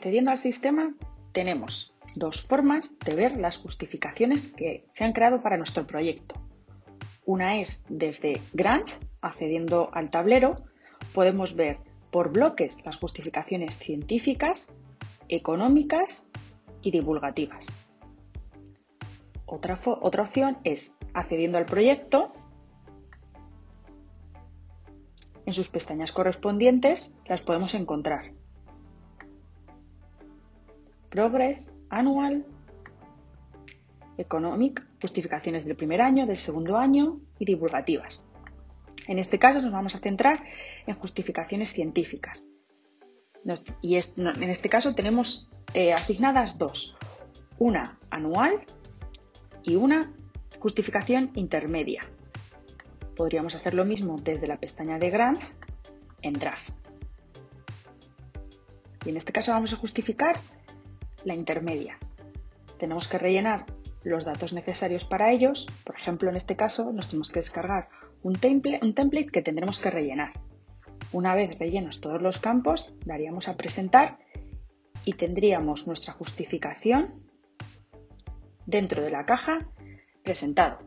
accediendo al sistema tenemos dos formas de ver las justificaciones que se han creado para nuestro proyecto. Una es desde Grants, accediendo al tablero, podemos ver por bloques las justificaciones científicas, económicas y divulgativas. Otra, otra opción es accediendo al proyecto, en sus pestañas correspondientes las podemos encontrar. Progress, Anual, Economic, justificaciones del primer año, del segundo año y divulgativas. En este caso nos vamos a centrar en justificaciones científicas. Y en este caso tenemos eh, asignadas dos, una anual y una justificación intermedia. Podríamos hacer lo mismo desde la pestaña de Grants en Draft. Y en este caso vamos a justificar la intermedia. Tenemos que rellenar los datos necesarios para ellos. Por ejemplo, en este caso nos tenemos que descargar un template, un template que tendremos que rellenar. Una vez rellenos todos los campos, daríamos a presentar y tendríamos nuestra justificación dentro de la caja presentado.